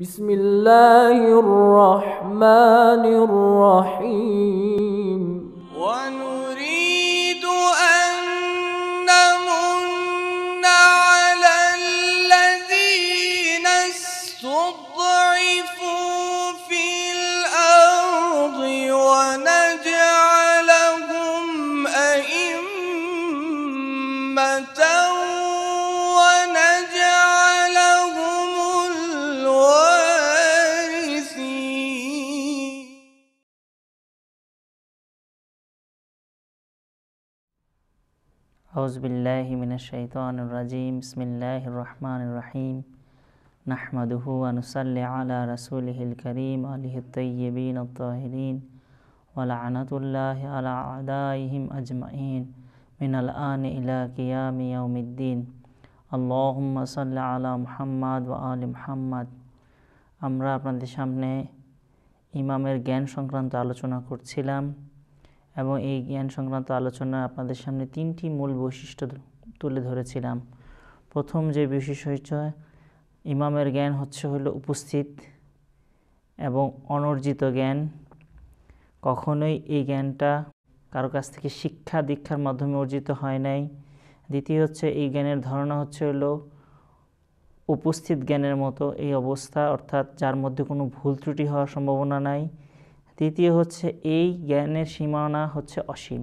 بسم الله الرحمن الرحيم. ونريد আউজবিল্লাহি মিনাশাইতানুর রাজিম। বিসমিল্লাহির রহমানির রহিম। নাহমাদুহু ওয়া নুসাল্লি আলা রাসূলিহিল কারীম, আলিহিত তাইয়্যিবিন আত-তাহিরিন ওয়া লা'নাতুল্লাহি আলা আদাইহিম আজমাইন। মিনাল আন ইলা কিয়ামি ইয়াউমিদ্দিন। আল্লাহুম্মা সাল্লি আলা মুহাম্মাদ ওয়া আলি মুহাম্মাদ। আমরা আপনাদের সামনে ইমামের জ্ঞান সংক্রান্ত আলোচনা করছিলাম। এবং এই জ্ঞান সংক্রান্ত আলোচনা আপনাদের সামনে তিনটি মূল বৈশিষ্ট্য তুলে ধরেছিলাম। প্রথম যে বৈশিষ্ট্য ইমামের জ্ঞান হচ্ছে হলো উপস্থিত এবং অনর্জিত জ্ঞান। কখনোই এই জ্ঞানটা কারও কাছ থেকে শিক্ষা দীক্ষার মাধ্যমে অর্জিত হয় নাই। দ্বিতীয় হচ্ছে, এই জ্ঞানের ধারণা হচ্ছে হলো উপস্থিত জ্ঞানের মতো এই অবস্থা, অর্থাৎ যার মধ্যে কোনো ভুল ত্রুটি হওয়ার সম্ভাবনা নাই। তৃতীয় হচ্ছে এই জ্ঞানের সীমানা হচ্ছে অসীম।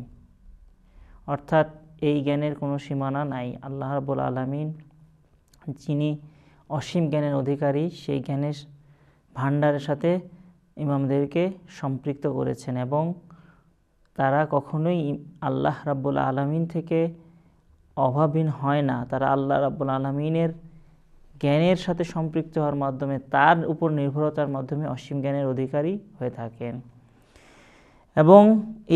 অর্থাৎ এই জ্ঞানের কোনো সীমানা নাই। আল্লাহ রাবুল আলমিন যিনি অসীম জ্ঞানের অধিকারী, সেই জ্ঞানের ভাণ্ডারের সাথে ইমামদেরকে সম্পৃক্ত করেছেন এবং তারা কখনোই আল্লাহ রাব্বুল আলমিন থেকে অভাবহীন হয় না। তারা আল্লাহ রাব্বুল আলমিনের জ্ঞানের সাথে সম্পৃক্ত হওয়ার মাধ্যমে তার উপর নির্ভরতার মাধ্যমে অসীম জ্ঞানের অধিকারী হয়ে থাকেন। এবং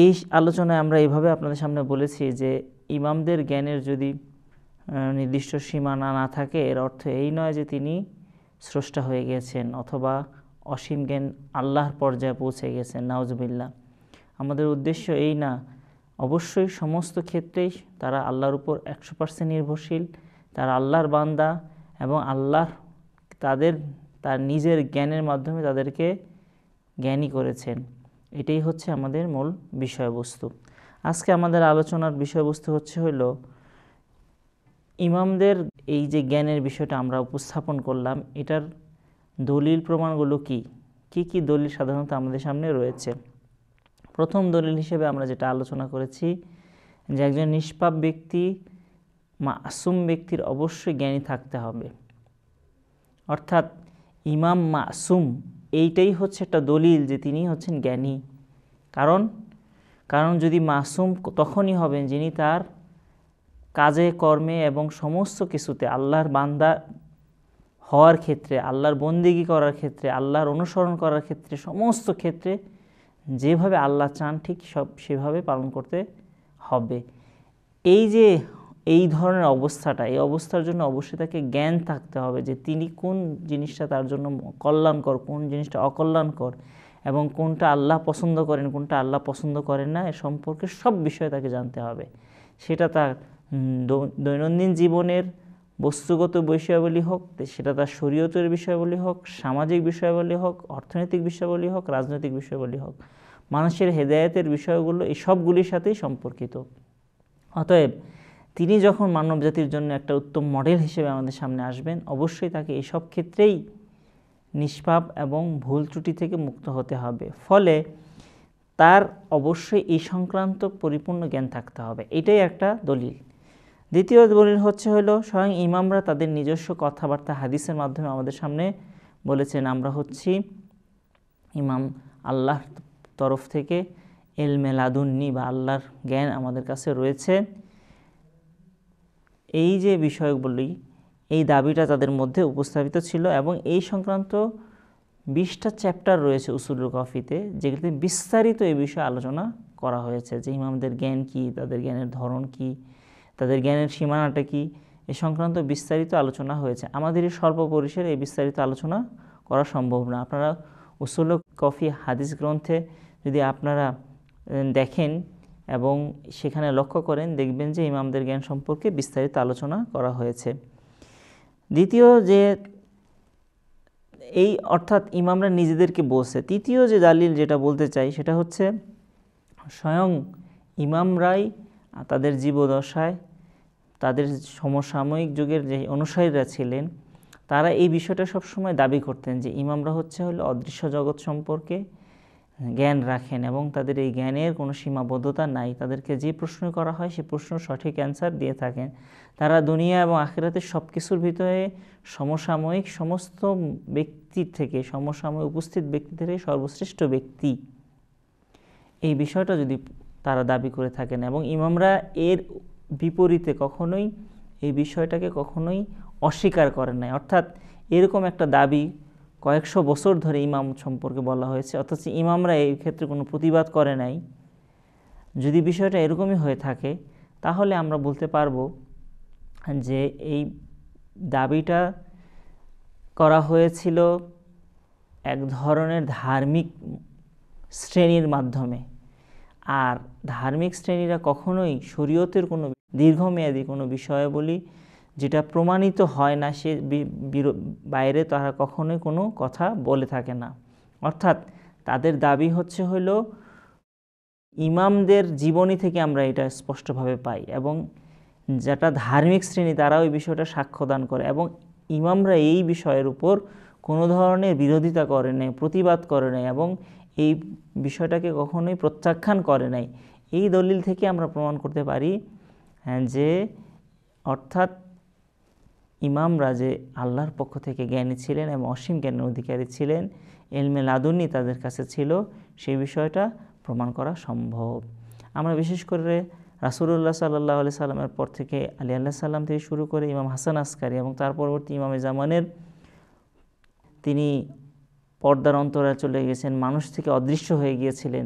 এই আলোচনায় আমরা এইভাবে আপনাদের সামনে বলেছি যে ইমামদের জ্ঞানের যদি নির্দিষ্ট সীমানা না থাকে, এর অর্থ এই নয় যে তিনি স্রষ্টা হয়ে গেছেন অথবা অসীম জ্ঞান আল্লাহর পর্যায়ে পৌঁছে গেছেন। নাউজবিল্লা আমাদের উদ্দেশ্য এই না, অবশ্যই সমস্ত ক্ষেত্রেই তারা আল্লাহর উপর একশো পার্সেন্ট নির্ভরশীল, তারা আল্লাহর বান্দা এবং আল্লাহ তাদের, তার নিজের জ্ঞানের মাধ্যমে তাদেরকে জ্ঞানী করেছেন। এটাই হচ্ছে আমাদের মূল বিষয়বস্তু। আজকে আমাদের আলোচনার বিষয়বস্তু হচ্ছে হলো ইমামদের এই যে জ্ঞানের বিষয়টা আমরা উপস্থাপন করলাম, এটার দলিল প্রমাণগুলো কি? কি কি দলিল সাধারণত আমাদের সামনে রয়েছে? প্রথম দলিল হিসেবে আমরা যেটা আলোচনা করেছি, যে একজন নিষ্পাপ ব্যক্তি মাসুম ব্যক্তির অবশ্যই জ্ঞানী থাকতে হবে। অর্থাৎ ইমাম মাসুম এইটাই হচ্ছে একটা দলিল যে তিনি হচ্ছেন জ্ঞানী। কারণ কারণ যদি মাসুম তখনই হবেন যিনি তার কাজে, কর্মে এবং সমস্ত কিছুতে আল্লাহর বান্দা হওয়ার ক্ষেত্রে, আল্লাহর বন্দিগি করার ক্ষেত্রে, আল্লাহর অনুসরণ করার ক্ষেত্রে, সমস্ত ক্ষেত্রে যেভাবে আল্লাহ চান ঠিক সব সেভাবে পালন করতে হবে। এই যে এই ধরনের অবস্থাটা, এই অবস্থার জন্য অবশ্যই তাকে জ্ঞান থাকতে হবে যে তিনি কোন জিনিসটা তার জন্য কল্যাণকর, কোন জিনিসটা অকল্যাণকর এবং কোনটা আল্লাহ পছন্দ করেন, কোনটা আল্লাহ পছন্দ করেন না, এ সম্পর্কে সব বিষয়ে তাকে জানতে হবে। সেটা তার দৈনন্দিন জীবনের বস্তুগত বিষয়াবলী হোক সেটা তার শরীয়তের বিষয়াবলী হোক, সামাজিক বিষয়াবলী হোক, অর্থনৈতিক বিষয়াবলী হোক, রাজনৈতিক বিষয়াবলী হোক, মানুষের হেদায়েতের বিষয়গুলো এই সবগুলির সাথেই সম্পর্কিত। অতএব তিনি যখন মানব জাতির জন্য একটা উত্তম মডেল হিসেবে আমাদের সামনে আসবেন, অবশ্যই তাকে এসব ক্ষেত্রেই নিষ্পাপ এবং ভুল ত্রুটি থেকে মুক্ত হতে হবে। ফলে তার অবশ্যই এই সংক্রান্ত পরিপূর্ণ জ্ঞান থাকতে হবে। এটাই একটা দলিল। দ্বিতীয় দলিল হচ্ছে হলো, স্বয়ং ইমামরা তাদের নিজস্ব কথাবার্তা হাদিসের মাধ্যমে আমাদের সামনে বলেছেন, আমরা হচ্ছি ইমাম আল্লাহর তরফ থেকে এল মেলাদুন্নি বা আল্লাহর জ্ঞান আমাদের কাছে রয়েছে। এই যে বিষয়গুলি, এই দাবিটা তাদের মধ্যে উপস্থাপিত ছিল এবং এই সংক্রান্ত বিশটা চ্যাপ্টার রয়েছে উসুলুল কফিতে, যেগুলিতে বিস্তারিত এই বিষয়ে আলোচনা করা হয়েছে। যে ইমামদের জ্ঞান কি, তাদের জ্ঞানের ধরন কি, তাদের জ্ঞানের সীমানাটা কি, এ সংক্রান্ত বিস্তারিত আলোচনা হয়েছে। আমাদের এই স্বল্প পরিসরে এই বিস্তারিত আলোচনা করা সম্ভব না। আপনারা উসুল কফি হাদিস গ্রন্থে যদি আপনারা দেখেন এবং সেখানে লক্ষ্য করেন, দেখবেন যে ইমামদের জ্ঞান সম্পর্কে বিস্তারিত আলোচনা করা হয়েছে। দ্বিতীয় যে এই অর্থাৎ ইমামরা নিজেদেরকে বলছে, তৃতীয় যে দালিল যেটা বলতে চাই সেটা হচ্ছে, স্বয়ং ইমামরাই তাদের জীবদশায় তাদের সমসাময়িক যুগের যে অনুসারীরা ছিলেন, তারা এই বিষয়টা সবসময় দাবি করতেন যে ইমামরা হচ্ছে হলো অদৃশ্য জগৎ সম্পর্কে জ্ঞান রাখেন এবং তাদের এই জ্ঞানের কোনো সীমাবদ্ধতা নাই। তাদেরকে যে প্রশ্ন করা হয়, সে প্রশ্ন সঠিক অ্যান্সার দিয়ে থাকেন। তারা দুনিয়া এবং আখেরাতের সব কিছুর ভিতরে সমসাময়িক সমস্ত ব্যক্তির থেকে, সমসাময়িক উপস্থিত ব্যক্তি থেকে সর্বশ্রেষ্ঠ ব্যক্তি। এই বিষয়টা যদি তারা দাবি করে থাকেন এবং ইমামরা এর বিপরীতে কখনোই এই বিষয়টাকে কখনোই অস্বীকার করেন নাই। অর্থাৎ এরকম একটা দাবি কয়েকশো বছর ধরে ইমাম সম্পর্কে বলা হয়েছে, অথচ ইমামরা এই ক্ষেত্রে কোনো প্রতিবাদ করে নাই। যদি বিষয়টা এরকমই হয়ে থাকে, তাহলে আমরা বলতে পারব যে এই দাবিটা করা হয়েছিল এক ধরনের ধার্মিক শ্রেণির মাধ্যমে। আর ধার্মিক শ্রেণীরা কখনোই শরীয়তের কোনো দীর্ঘমেয়াদী কোনো বিষয়াবলী যেটা প্রমাণিত হয় না সে বাইরে তারা কখনোই কোনো কথা বলে থাকে না। অর্থাৎ তাদের দাবি হচ্ছে হলো ইমামদের জীবনী থেকে আমরা এটা স্পষ্টভাবে পাই এবং যেটা ধার্মিক শ্রেণি তারা ওই বিষয়টা সাক্ষ্যদান করে এবং ইমামরা এই বিষয়ের উপর কোনো ধরনের বিরোধিতা করে নাই প্রতিবাদ করে নাই এবং এই বিষয়টাকে কখনোই প্রত্যাখ্যান করে নাই। এই দলিল থেকে আমরা প্রমাণ করতে পারি হ্যাঁ, যে অর্থাৎ ইমামরা যে আল্লাহর পক্ষ থেকে জ্ঞানী ছিলেন এবং অসীম জ্ঞানের অধিকারী ছিলেন, এলমে লাদুনি তাদের কাছে ছিল, সেই বিষয়টা প্রমাণ করা সম্ভব। আমরা বিশেষ করে রাসুল্লাহ সাল্লাহ আলি সাল্লামের পর থেকে আলী আল্লাহ সাল্লাম থেকে শুরু করে ইমাম হাসান আসকারি এবং তার পরবর্তী ইমামে জামানের তিনি পর্দার অন্তরে চলে গেছেন, মানুষ থেকে অদৃশ্য হয়ে গিয়েছিলেন।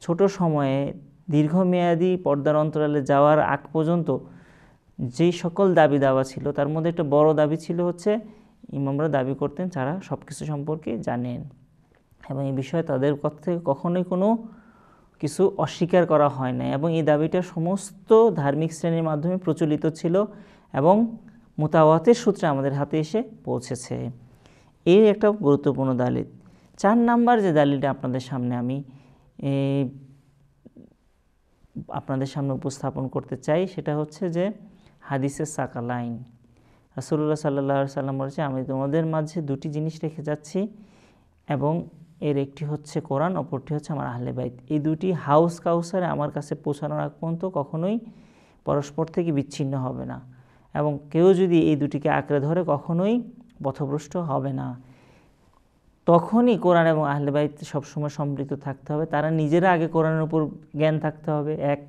ছোট সময়ে দীর্ঘমেয়াদী পর্দার অন্তরালে যাওয়ার আগ পর্যন্ত যেই সকল দাবি দাওয়া ছিল, তার মধ্যে একটা বড় দাবি ছিল হচ্ছে, ইমামরা দাবি করতেন যারা সব কিছু সম্পর্কে জানেন। এবং এই বিষয়ে তাদের থেকে কখনোই কোনো কিছু অস্বীকার করা হয় না এবং এই দাবিটা সমস্ত ধার্মিক শ্রেণির মাধ্যমে প্রচলিত ছিল এবং মোতাওয়াতের সূত্রে আমাদের হাতে এসে পৌঁছেছে। এই একটা গুরুত্বপূর্ণ দালিল। চার নাম্বার যে দালিলটা আপনাদের সামনে আমি আপনাদের সামনে উপস্থাপন করতে চাই, সেটা হচ্ছে যে হাদিসের সাকালাইন রাসুল্লাহ সাল্লাহ সাল্লাম বলেছে, আমি তোমাদের মাঝে দুটি জিনিস রেখে যাচ্ছি এবং এর একটি হচ্ছে কোরআন, অপরটি হচ্ছে আমার আহলে বাইত। এই দুটি হাউস কাউসারে আমার কাছে পৌঁছানোর আগ পর্যন্ত কখনোই পরস্পর থেকে বিচ্ছিন্ন হবে না এবং কেউ যদি এই দুটিকে আঁকড়ে ধরে কখনোই পথভ্রষ্ট হবে না। তখনই কোরআন এবং আহলে বাইত সবসময় সম্পৃক্ত থাকতে হবে। তারা নিজেরা আগে কোরআনের উপর জ্ঞান থাকতে হবে। এক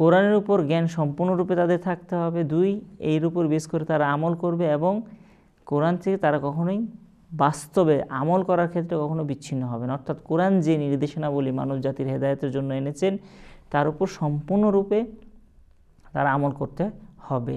কোরআনের উপর জ্ঞান সম্পূর্ণরূপে তাদের থাকতে হবে। দুই, এর উপর বেশ করে তারা আমল করবে এবং কোরআন থেকে তারা কখনোই বাস্তবে আমল করার ক্ষেত্রে কখনো বিচ্ছিন্ন হবে না। অর্থাৎ কোরআন যে নির্দেশনাবলী মানব জাতির হেদায়তের জন্য এনেছেন, তার উপর সম্পূর্ণরূপে তারা আমল করতে হবে।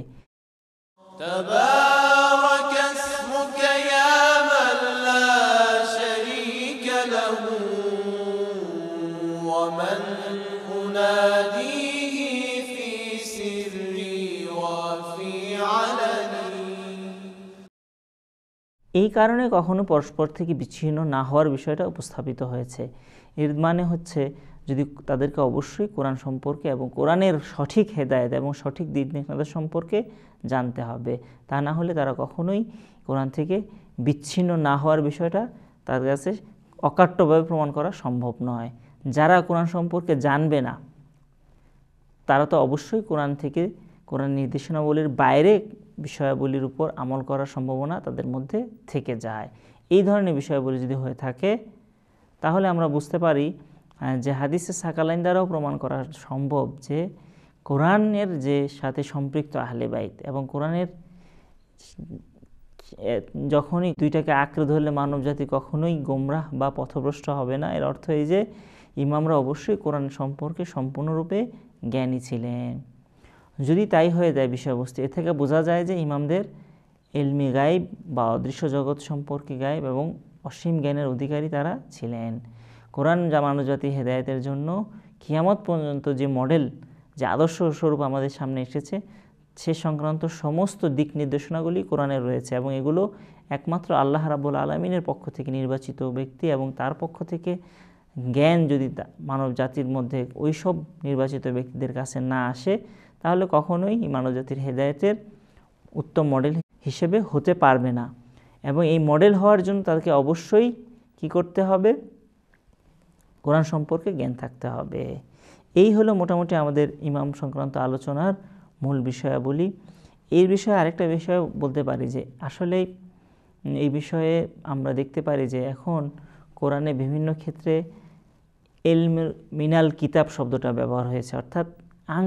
এই কারণে কখনো পরস্পর থেকে বিচ্ছিন্ন না হওয়ার বিষয়টা উপস্থাপিত হয়েছে। এর মানে হচ্ছে যদি তাদেরকে অবশ্যই কোরআন সম্পর্কে এবং কোরআনের সঠিক হেদায়ত এবং সঠিক দিক সম্পর্কে জানতে হবে। তা না হলে তারা কখনোই কোরআন থেকে বিচ্ছিন্ন না হওয়ার বিষয়টা তার কাছে অকাট্যভাবে প্রমাণ করা সম্ভব নয়। যারা কোরআন সম্পর্কে জানবে না, তারা তো অবশ্যই কোরআন থেকে কোরআন নির্দেশনাবলীর বাইরে বিষয়াবলীর উপর আমল করার সম্ভাবনা তাদের মধ্যে থেকে যায়। এই ধরনের বিষয়াবলী যদি হয়ে থাকে, তাহলে আমরা বুঝতে পারি যে হাদিসের সাকালাইন দ্বারাও প্রমাণ করা সম্ভব যে কোরআনের যে সাথে সম্পৃক্ত আহলে বাইত এবং কোরআনের যখনই দুইটাকে আঁকড়ে ধরলে মানব জাতি কখনোই গোমরাহ বা পথভ্রষ্ট হবে না। এর অর্থ এই যে, ইমামরা অবশ্যই কোরআন সম্পর্কে সম্পূর্ণরূপে জ্ঞানী ছিলেন। যদি তাই হয়ে যায় বিষয়বস্তু, এ থেকে বোঝা যায় যে ইমামদের এলমি গাইব বা অদৃশ্য জগৎ সম্পর্কে গাইব এবং অসীম জ্ঞানের অধিকারী তারা ছিলেন। কোরআন জাতি হেদায়তের জন্য কিয়ামত পর্যন্ত যে মডেল, যে আদর্শ স্বরূপ আমাদের সামনে এসেছে, সে সংক্রান্ত সমস্ত দিক নির্দেশনাগুলি কোরআনে রয়েছে এবং এগুলো একমাত্র আল্লাহ রাবুল আলমিনের পক্ষ থেকে নির্বাচিত ব্যক্তি এবং তার পক্ষ থেকে জ্ঞান যদি মানব জাতির মধ্যে ওই সব নির্বাচিত ব্যক্তিদের কাছে না আসে তাহলে কখনোই মানব জাতির হেদায়তের উত্তম মডেল হিসেবে হতে পারবে না। এবং এই মডেল হওয়ার জন্য তাদেরকে অবশ্যই কি করতে হবে? কোরআন সম্পর্কে জ্ঞান থাকতে হবে। এই হলো মোটামুটি আমাদের ইমাম সংক্রান্ত আলোচনার মূল বিষয়াবলী। এই বিষয়ে আরেকটা বিষয় বলতে পারি যে, আসলে এই বিষয়ে আমরা দেখতে পারি যে, এখন কোরআনে বিভিন্ন ক্ষেত্রে এলমের মিনাল কিতাব শব্দটা ব্যবহার হয়েছে। অর্থাৎ আং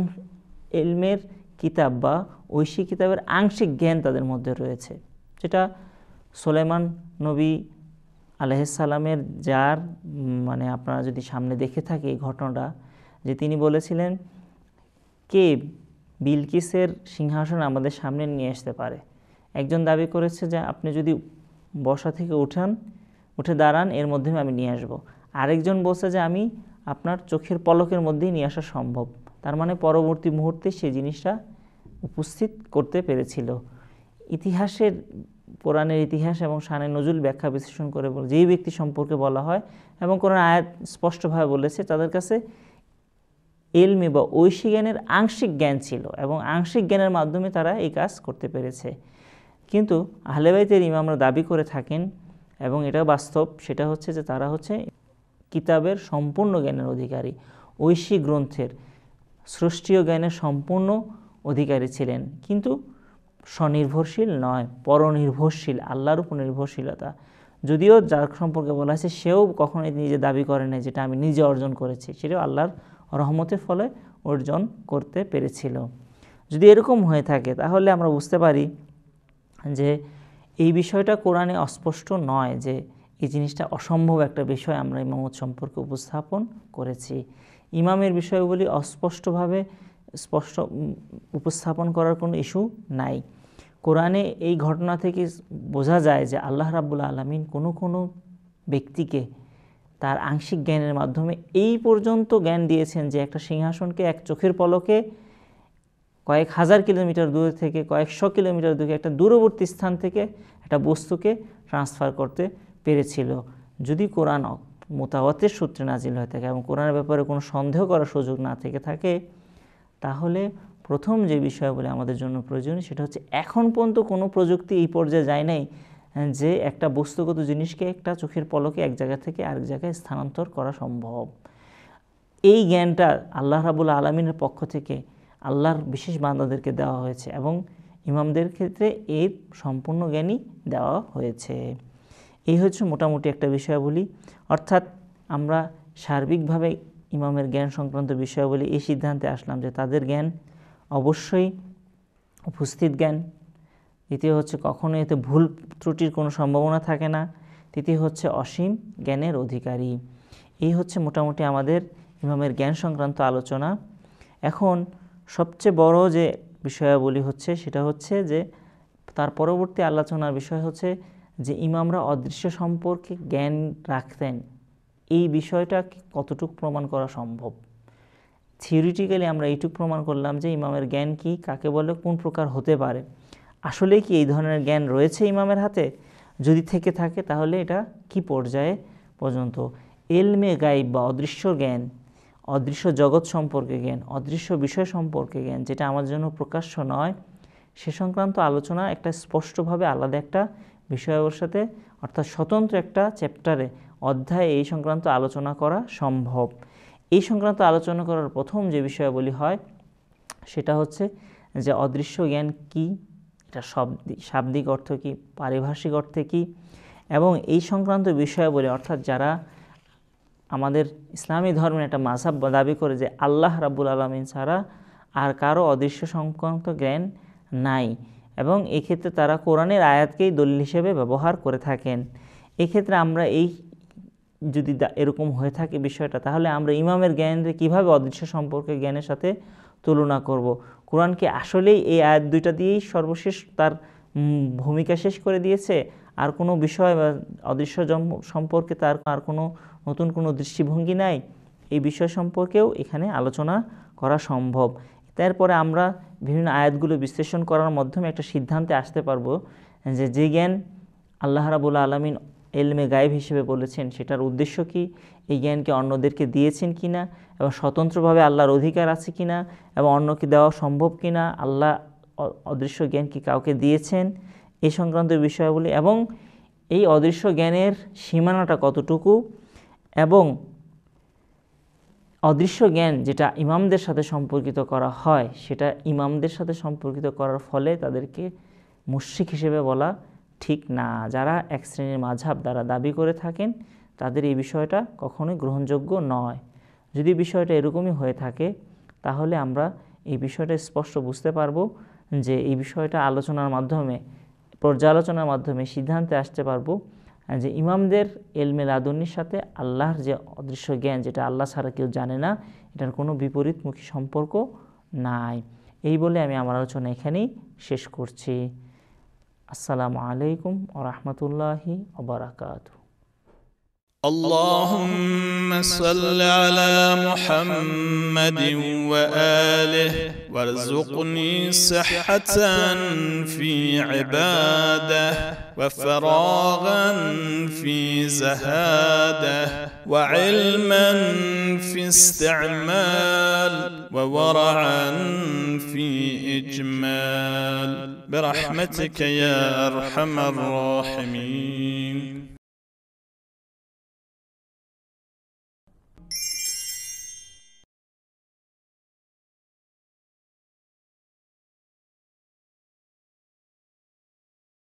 এলমের কিতাব বা ঐশী কিতাবের আংশিক জ্ঞান তাদের মধ্যে রয়েছে। যেটা সোলেমান নবী আলহামের যার মানে আপনারা যদি সামনে দেখে থাকে এই ঘটনাটা, যে তিনি বলেছিলেন, কে বিলকিসের সিংহাসন আমাদের সামনে নিয়ে আসতে পারে? একজন দাবি করেছে যে, আপনি যদি বসা থেকে উঠান, উঠে দাঁড়ান, এর মাধ্যমে আমি নিয়ে আসব। আরেকজন বলছে যে, আমি আপনার চোখের পলকের মধ্যেই নিয়ে আসা সম্ভব। তার মানে পরবর্তী মুহূর্তে সেই জিনিসটা উপস্থিত করতে পেরেছিল। ইতিহাসের, কোরআনের ইতিহাস এবং শানে নজুল ব্যাখ্যা বিশ্লেষণ করে বলে, যেই ব্যক্তি সম্পর্কে বলা হয় এবং কোরআন আয়াত স্পষ্টভাবে বলেছে, তাদের কাছে এলমি বা ঐশী জ্ঞানের আংশিক জ্ঞান ছিল এবং আংশিক জ্ঞানের মাধ্যমে তারা এই কাজ করতে পেরেছে। কিন্তু আহলেবাইতের ইমামরা দাবি করে থাকেন এবং এটা বাস্তব, সেটা হচ্ছে যে তারা হচ্ছে কিতাবের সম্পূর্ণ জ্ঞানের অধিকারী, ঐশী গ্রন্থের। সৃষ্টীয় জ্ঞানের সম্পূর্ণ অধিকারী ছিলেন। কিন্তু স্বনির্ভরশীল নয়, পরনির্ভরশীল, আল্লাহর উপর নির্ভরশীলতা। যদিও যার সম্পর্কে বলা হয়েছে সেও কখনোই নিজে দাবি করে নাই যেটা আমি নিজে অর্জন করেছি। সেটাও আল্লাহর রহমতের ফলে অর্জন করতে পেরেছিল। যদি এরকম হয়ে থাকে, তাহলে আমরা বুঝতে পারি যে এই বিষয়টা কোরআনে অস্পষ্ট নয় যে এই জিনিসটা অসম্ভব একটা বিষয় আমরা ইমামত সম্পর্কে উপস্থাপন করেছি। ইমামের বিষয়গুলি অস্পষ্টভাবে স্পষ্ট উপস্থাপন করার কোনো ইস্যু নাই। কোরআনে এই ঘটনা থেকে বোঝা যায় যে আল্লাহ রাবুল আলমিন কোনো কোনো ব্যক্তিকে তার আংশিক জ্ঞানের মাধ্যমে এই পর্যন্ত জ্ঞান দিয়েছেন যে একটা সিংহাসনকে এক চোখের পলকে কয়েক হাজার কিলোমিটার দূরে থেকে কয়েকশো কিলোমিটার দূরে, একটা দূরবর্তী স্থান থেকে একটা বস্তুকে ট্রান্সফার করতে পেরেছিল। যদি কোরআন মোতাবতের সূত্রে নাজিল হয়ে থাকে এবং কোরআনের ব্যাপারে কোনো সন্দেহ করার সুযোগ না থেকে থাকে, তাহলে প্রথম যে বিষয় বলে আমাদের জন্য প্রয়োজন সেটা হচ্ছে এখন পর্যন্ত কোনো প্রযুক্তি এই পর্যায়ে যায় নাই যে একটা বস্তুগত জিনিসকে একটা চোখের পলকে এক জায়গা থেকে আরেক জায়গায় স্থানান্তর করা সম্ভব। এই জ্ঞানটা আল্লাহ রাবুল আলমিনের পক্ষ থেকে আল্লাহর বিশেষ বান্দাদেরকে দেওয়া হয়েছে এবং ইমামদের ক্ষেত্রে এর সম্পূর্ণ জ্ঞানই দেওয়া হয়েছে। এই হচ্ছে মোটামুটি একটা বিষয়াবলী। অর্থাৎ আমরা সার্বিকভাবে ইমামের জ্ঞান সংক্রান্ত বিষয়াবলী এই সিদ্ধান্তে আসলাম যে তাদের জ্ঞান অবশ্যই উপস্থিত জ্ঞান। দ্বিতীয় হচ্ছে কখনোই এতে ভুল ত্রুটির কোনো সম্ভাবনা থাকে না। তৃতীয় হচ্ছে অসীম জ্ঞানের অধিকারী। এই হচ্ছে মোটামুটি আমাদের ইমামের জ্ঞান সংক্রান্ত আলোচনা। এখন সবচেয়ে বড় যে বিষয়াবলী হচ্ছে সেটা হচ্ছে যে তার পরবর্তী আলোচনার বিষয় হচ্ছে যে ইমামরা অদৃশ্য সম্পর্কে জ্ঞান রাখতেন, এই বিষয়টা কতটুকু প্রমাণ করা সম্ভব? থিওরিটিক্যালি আমরা এইটুকু প্রমাণ করলাম যে ইমামের জ্ঞান কি, কাকে বলে, কোন প্রকার হতে পারে। আসলে কি এই ধরনের জ্ঞান রয়েছে ইমামের হাতে? যদি থেকে থাকে, তাহলে এটা কি পর্যায়ে পর্যন্ত? এলমে গাইব বা অদৃশ্য জ্ঞান, অদৃশ্য জগৎ সম্পর্কে জ্ঞান, অদৃশ্য বিষয় সম্পর্কে জ্ঞান, যেটা আমার জন্য প্রকাশ্য নয়, সে সংক্রান্ত আলোচনা একটা স্পষ্টভাবে আলাদা একটা বিষয়ের সাথে, অর্থাৎ স্বতন্ত্র একটা চ্যাপ্টারে অধ্যায়ে এই সংক্রান্ত আলোচনা করা সম্ভব। এই সংক্রান্ত আলোচনা করার প্রথম যে বিষয়াবলী হয়, সেটা হচ্ছে যে অদৃশ্য জ্ঞান কি? এটা সব শাব্দিক অর্থ কী? পারিভাষিক অর্থে কী? এবং এই সংক্রান্ত বিষয়াবলী, অর্থাৎ যারা আমাদের ইসলামী ধর্মের একটা মাসাব দাবি করে যে আল্লাহ রাবুল আলমিন ছাড়া আর কারও অদৃশ্য সংক্রান্ত জ্ঞান নাই এবং এক্ষেত্রে তারা কোরআনের আয়াতকেই দলিল হিসেবে ব্যবহার করে থাকেন। এক্ষেত্রে আমরা এই যদি এরকম হয়ে থাকে বিষয়টা, তাহলে আমরা ইমামের জ্ঞানের কীভাবে অদৃশ্য সম্পর্কে জ্ঞানের সাথে তুলনা করব? কোরআনকে আসলেই এই আয়াত দুইটা দিয়েই সর্বশেষ তার ভূমিকা শেষ করে দিয়েছে? আর কোনো বিষয় বা অদৃশ্য সম্পর্কে তার আর কোনো নতুন কোনো দৃষ্টিভঙ্গি নাই? এই বিষয় সম্পর্কেও এখানে আলোচনা করা সম্ভব। তারপরে আমরা বিভিন্ন আয়াতগুলো বিশ্লেষণ করার মাধ্যমে একটা সিদ্ধান্তে আসতে পারব যে যে জ্ঞান আল্লাহ রাবুল আলমিন এলমে গায়েব হিসেবে বলেছেন, সেটার উদ্দেশ্য কি? এই জ্ঞানকে অন্যদেরকে দিয়েছেন কি না এবং স্বতন্ত্রভাবে আল্লাহর অধিকার আছে কি না এবং অন্যকে দেওয়া সম্ভব কি না আল্লাহ অদৃশ্য জ্ঞান কি কাউকে দিয়েছেন? এই সংক্রান্ত বিষয়গুলি এবং এই অদৃশ্য জ্ঞানের সীমানাটা কতটুকু? এবং অদৃশ্য জ্ঞান যেটা ইমামদের সাথে সম্পর্কিত করা হয়, সেটা ইমামদের সাথে সম্পর্কিত করার ফলে তাদেরকে মুশ্রিক হিসেবে বলা ঠিক না। যারা এক শ্রেণির মাঝাব দ্বারা দাবি করে থাকেন, তাদের এই বিষয়টা কখনোই গ্রহণযোগ্য নয়। যদি বিষয়টা এরকমই হয়ে থাকে, তাহলে আমরা এই বিষয়টা স্পষ্ট বুঝতে পারব যে এই বিষয়টা আলোচনার মাধ্যমে, পর্যালোচনার মাধ্যমে সিদ্ধান্তে আসতে পারব যে ইমামদের এলমে লাদুনির সাথে আল্লাহর যে অদৃশ্য জ্ঞান, যেটা আল্লাহ ছাড়া কেউ জানে না, এটার কোনো বিপরীতমুখী সম্পর্ক নাই। এই বলে আমি আমার আলোচনা এখানেই শেষ করছি। আসসালামু আলাইকুম ও রহমতুল্লাহি اللهم صل على محمد وآله وارزقني صحة في عباده وفراغا في زهاده وعلما في استعمال وورعا في إجمال برحمتك يا أرحم الراحمين.